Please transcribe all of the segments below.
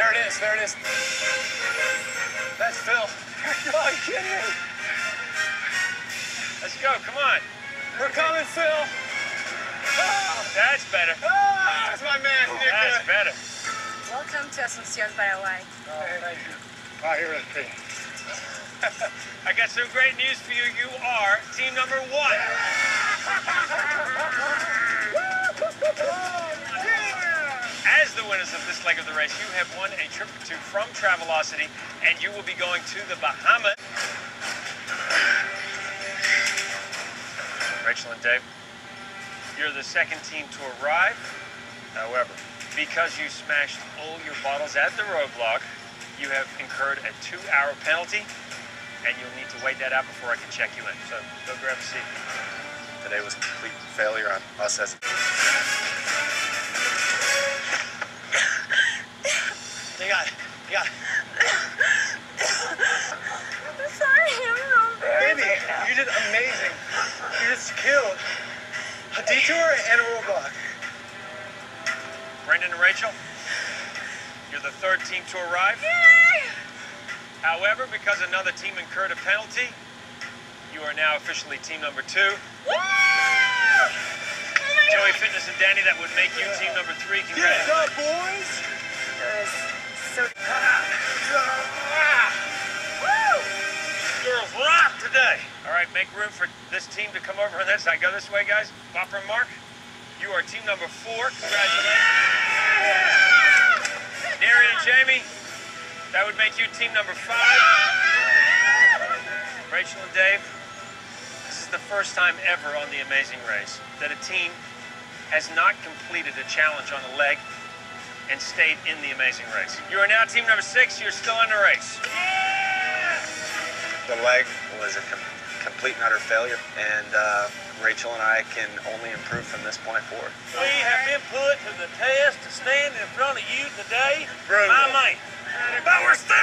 There it is. There it is. That's Phil. Are you kidding me? Let's go. Come on. We're coming, Phil. Oh, That's better. oh, that's my man. Nick. That's better. Welcome to Asunción, Paraguay. Oh, thank you. Wow, you're a thing. I got some great news for you. You are team number one. As the winners of this leg of the race, you have won a trip to from Travelocity, and you will be going to the Bahamas. Rachel and Dave, you're the second team to arrive. However, because you smashed all your bottles at the roadblock, you have incurred a two-hour penalty, and you'll need to wait that out before I can check you in. So go grab a seat. Today was a complete failure on us as got it. You. I'm sorry, I'm so embarrassed. Baby, you did amazing. You just killed a detour and a roadblock. Brendan and Rachel, you're the third team to arrive. Yay! However, because another team incurred a penalty, you are now officially team number two. Woo! Oh Joey God. Fitness and Danny, that would make you team number three. Get Congratulations. up, boys. It was so. Girls rock today. All right, make room for this team to come over on this side. Go this way, guys. Bopper and Mark, you are team number four. Congratulations. Darian and Jamie, that would make you team number five. Rachel and Dave, this is the first time ever on the Amazing Race that a team has not completed a challenge on a leg and stayed in the Amazing Race. You are now team number six. You're still in the race. the leg was a com- complete and utter failure, and uh, Rachel and I can only improve from this point forward. We have been put to the test to stand in front of you today, Brutal. my man. But we're still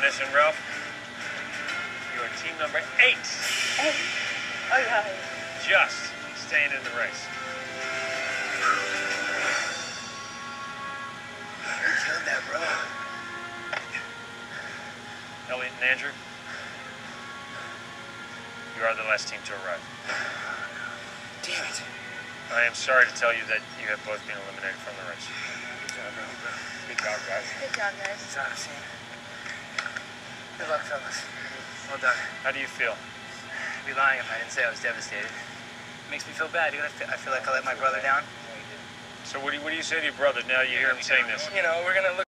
Vanessa and Ralph, you are team number eight. Hey. Oh God. Just staying in the race. You killed that, bro. Elliot and Andrew, you are the last team to arrive. Damn it. I am sorry to tell you that you have both been eliminated from the race. Good job, bro. Good job, guys. Good job, guys. Good job, team. Good luck, fellas. Well done. How do you feel? I'd be lying if I didn't say I was devastated. It Makes me feel bad, dude. I feel, I feel like I let my brother down. So what do you, what do you say to your brother now you hear him saying this? You know, we're gonna look.